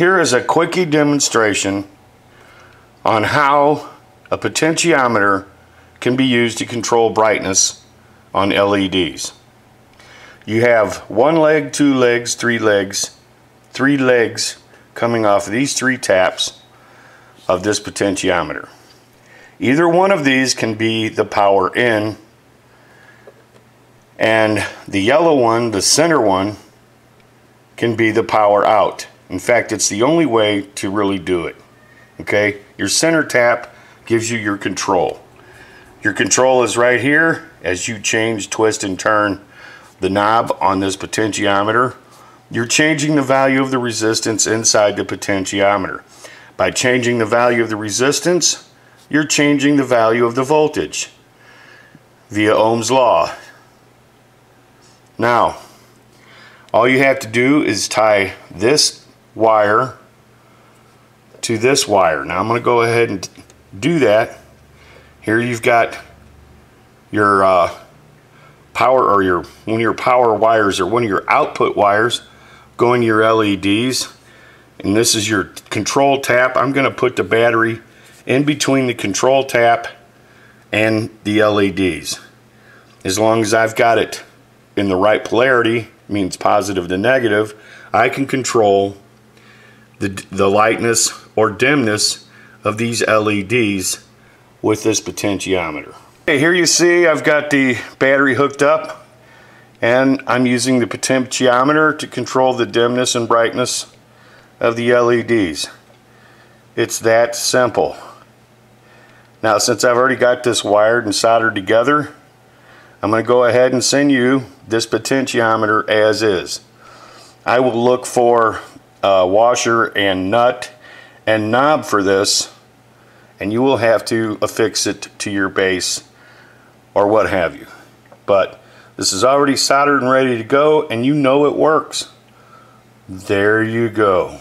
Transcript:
here is a quickie demonstration on how a potentiometer can be used to control brightness on LEDs. You have one leg, two legs, three legs, three legs coming off of these three taps of this potentiometer. Either one of these can be the power in and the yellow one, the center one, can be the power out. In fact, it's the only way to really do it. Okay, your center tap gives you your control. Your control is right here as you change, twist, and turn the knob on this potentiometer. You're changing the value of the resistance inside the potentiometer. By changing the value of the resistance, you're changing the value of the voltage via Ohm's law. Now, all you have to do is tie this wire to this wire. Now I'm going to go ahead and do that. Here you've got your uh, power or your one of your power wires or one of your output wires going to your LEDs and this is your control tap. I'm going to put the battery in between the control tap and the LEDs. As long as I've got it in the right polarity, means positive to negative, I can control the, the lightness or dimness of these LEDs with this potentiometer. Okay, here you see I've got the battery hooked up and I'm using the potentiometer to control the dimness and brightness of the LEDs. It's that simple. Now since I've already got this wired and soldered together, I'm going to go ahead and send you this potentiometer as is. I will look for a washer and nut and knob for this and you will have to affix it to your base or what have you. But this is already soldered and ready to go and you know it works. There you go.